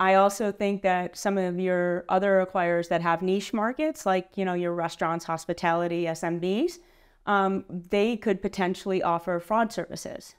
I also think that some of your other acquirers that have niche markets, like you know your restaurants, hospitality, SMBs, um, they could potentially offer fraud services.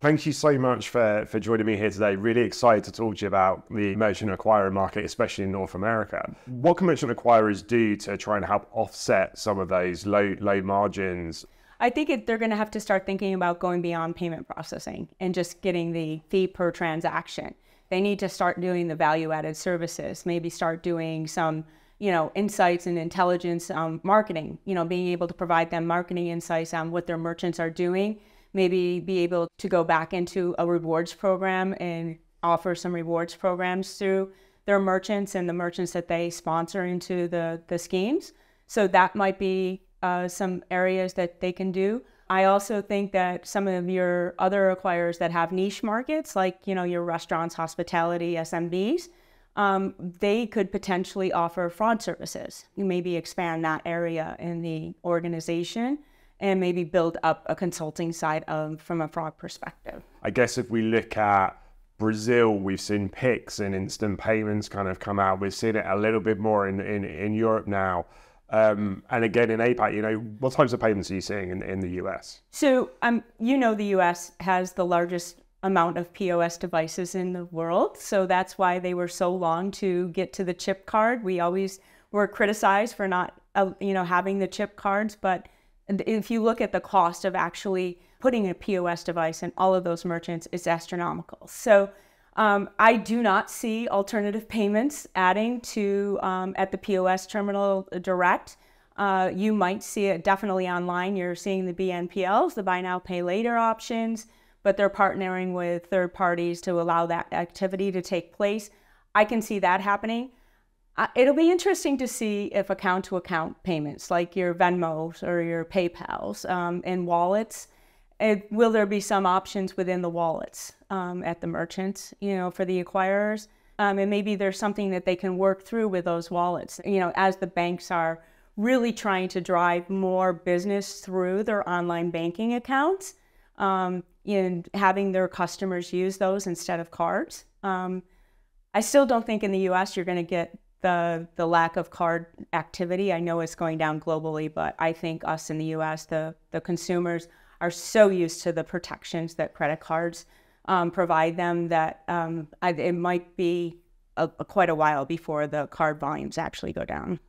Thank you so much for, for joining me here today. Really excited to talk to you about the merchant acquirer market, especially in North America. What can merchant acquirers do to try and help offset some of those low low margins? I think it, they're going to have to start thinking about going beyond payment processing and just getting the fee per transaction. They need to start doing the value added services, maybe start doing some you know insights and intelligence um, marketing you know being able to provide them marketing insights on what their merchants are doing maybe be able to go back into a rewards program and offer some rewards programs through their merchants and the merchants that they sponsor into the, the schemes. So that might be uh, some areas that they can do. I also think that some of your other acquirers that have niche markets, like you know your restaurants, hospitality, SMBs, um, they could potentially offer fraud services. You maybe expand that area in the organization and maybe build up a consulting side of from a fraud perspective. I guess if we look at Brazil, we've seen Pix and instant payments kind of come out. We've seen it a little bit more in in, in Europe now. Um, and again in APAC, you know, what types of payments are you seeing in, in the US? So, um, you know, the US has the largest amount of POS devices in the world. So that's why they were so long to get to the chip card. We always were criticized for not, uh, you know, having the chip cards, but if you look at the cost of actually putting a POS device in all of those merchants, it's astronomical. So um, I do not see alternative payments adding to um, at the POS terminal direct. Uh, you might see it definitely online. You're seeing the BNPLs, the buy now, pay later options, but they're partnering with third parties to allow that activity to take place. I can see that happening it'll be interesting to see if account to account payments like your Venmos or your PayPal's um, and wallets, will there be some options within the wallets um, at the merchants, you know, for the acquirers? Um, and maybe there's something that they can work through with those wallets, you know, as the banks are really trying to drive more business through their online banking accounts um, and having their customers use those instead of cards. Um, I still don't think in the US you're going to get the the lack of card activity. I know it's going down globally, but I think us in the U.S. the the consumers are so used to the protections that credit cards um, provide them that um, I, it might be a, a, quite a while before the card volumes actually go down.